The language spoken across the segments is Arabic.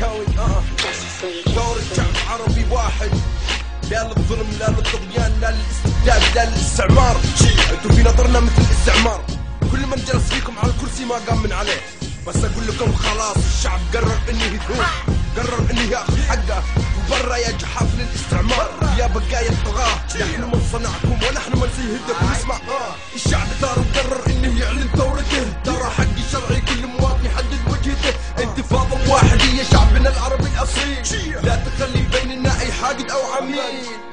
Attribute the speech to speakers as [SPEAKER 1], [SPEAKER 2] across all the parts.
[SPEAKER 1] الكاوي آه دور الشعب العربي واحد. لا للظلم لا للطغيان لا للاستبداد لا للاستعمار. أنتم في نظرنا مثل الاستعمار. كل من جلس فيكم على الكرسي ما قام من عليه. بس أقول لكم خلاص الشعب قرر إنه يدوم قرر إنه يأخذ حقه. وبرا يا جحافل الاستعمار يا بقايا الطغاة. نحن من صنعكم ونحن من سيهدكم. اسمع. واحدة شعبنا العربي الأصيل. لا تخلي بيننا أي حاقد أو عميل.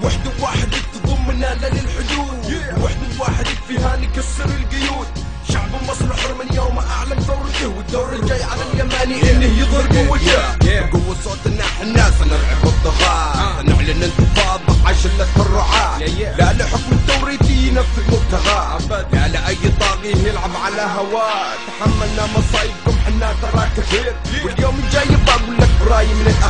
[SPEAKER 1] وحدة واحدة تضمنا للحدود. وحدة واحدة فيها نكسر القيود. شعب مصر حر من يوم أعلن ثورته والدور الجاي على اليماني انه يظهر قوته بقوة صوتنا إحنا سنرعب الضغاة نعلن انتفاضة عشلة الرعاة. لا لحكم التوريثي ينفذ مبتغاه لا لأي طاغي يلعب على هواه. تحملنا مصايبكم حنا ترى كثير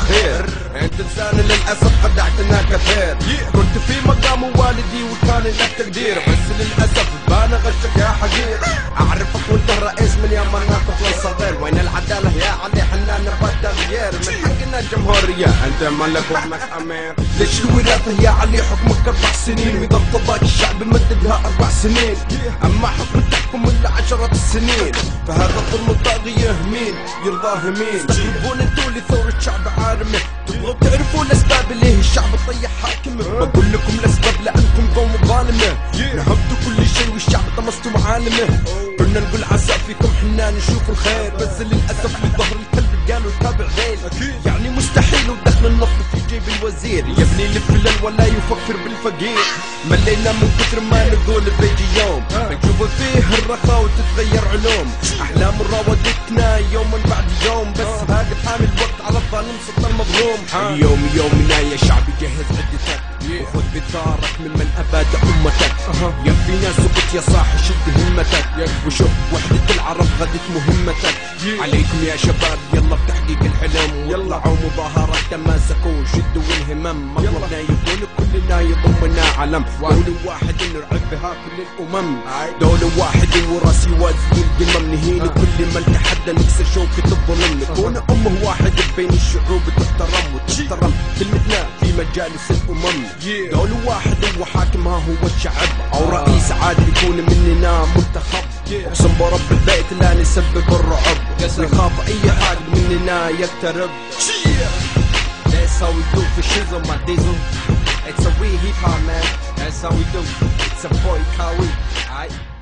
[SPEAKER 1] الاخير انت انسان للأسف خدعتنا كثير. كنت في مقام والدي وكان لك تقدير. بس للأسف بان غشك يا حقير. أعرفك وانت رئيس من يوم ما طفل صغير. وين العدالة يا علي؟ حنا نبغى تغيير. من حقنا الجمهوريه أنت ملك وابنك أمير. ليش الوراثه يا علي؟ حكمك أربع سنين. ارتضاك الشعب مددها أربع سنين. أما حكم السنين فهذا ظلم الطاغية مين يرضاه مين تقربون أنتوا لثورة شعب عارمه تبغوا تعرفوا الأسباب ليه الشعب طيح حاكمه. بقول لكم الأسباب لأنكم قوم ظالمة. نهبتوا كل شيء والشعب طمستوا معالمه كنا نقول عسى فيكم حنا نشوف الخير بس للأسف لظهر الفلل ولا يفكر بالفقير. ملينا من كثر ما نقول بيجي يوم نشوف فيه الرخاء وتتغير علوم. أحلام راودتنا يوما بعد يوم. بس هذا حامل الوقت على الظالم صرت المظلوم. اليوم يومنا يا شعب جهز عدتك وخذ بثارك ممن أباد أمتك. يا في ناس وقت يا صاحي شد همتك. وشوف وحدة العرب غدت مهمتك. عليكم يا شباب يلا بتحقيق الحلم. يطلعوا مظاهرات تماسكوا شدوا الهمم مطلبنا يكون كلنا يضمنا علم دولة واحد نرعب بها كل الأمم. دولة واحد وراسي وازي القمم نهين كل من تحدى نكسر شوكة الظلم نكون أمة واحد بين الشعوب تحترم وتحترم. كلمتنا في مجالس الأمم. دولة واحد وحاكمها هو الشعب. أو رئيس عادل يكون مننا منتخب. أقسم برب البيت لا نسبب الرعب. نخاف أي حد مننا يقترب. That's how we do for shizzle my diesel It's a we hip hop man. That's how we do. It's a boy Kawi Aight